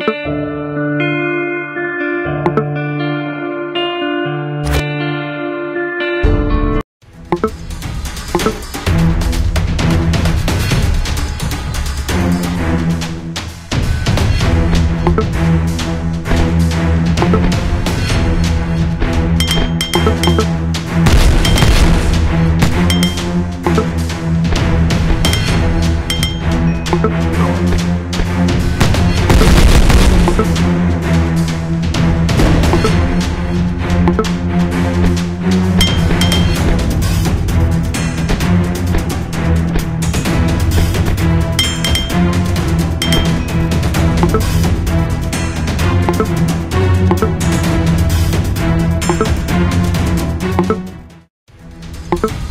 you you